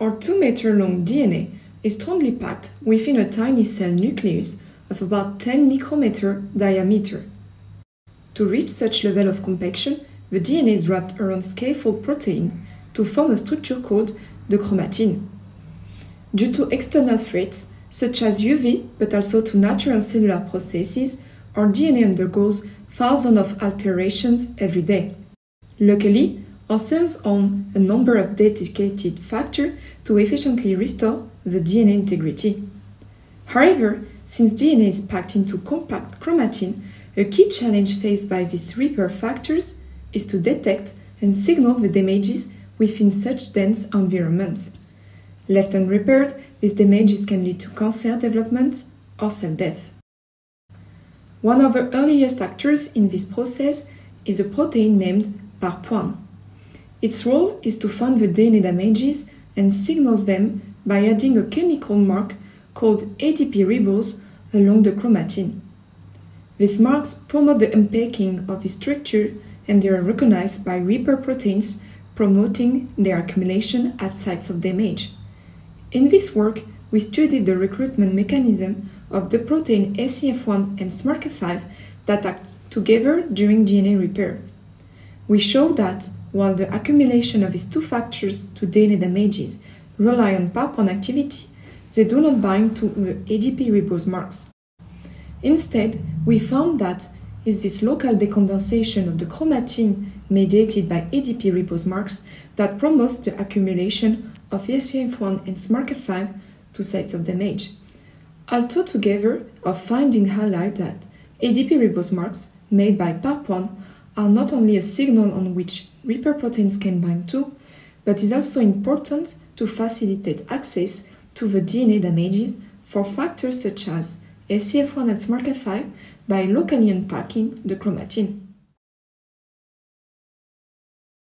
Our 2 meter long DNA is strongly packed within a tiny cell nucleus of about 10 micrometer diameter. To reach such level of compaction, the DNA is wrapped around scaffold protein to form a structure called the chromatin. Due to external threats, such as UV, but also to natural cellular processes, our DNA undergoes thousands of alterations every day. Luckily, cells own a number of dedicated factors to efficiently restore the DNA integrity. However, since DNA is packed into compact chromatin, a key challenge faced by these repair factors is to detect and signal the damages within such dense environments. Left unrepaired, these damages can lead to cancer development or cell death. One of the earliest actors in this process is a protein named PARP1. Its role is to find the DNA damages and signals them by adding a chemical mark called ADP ribose along the chromatin. These marks promote the unpacking of the structure and they are recognized by repair proteins promoting their accumulation at sites of damage. In this work, we studied the recruitment mechanism of the protein ACF1 and SMARCA5 that act together during DNA repair. We show that while the accumulation of these two factors to DNA damages rely on PARP1 activity, they do not bind to the ADP ribose marks. Instead, we found that is this local decondensation of the chromatin mediated by ADP ribose marks that promotes the accumulation of ACF1 and SMARCA5 to sites of damage. Altogether, our findings highlight that ADP ribose marks made by PARP1 are not only a signal on which repair proteins can bind to, but is also important to facilitate access to the DNA damages for factors such as ACF1 and SMARCA5 by locally unpacking the chromatin.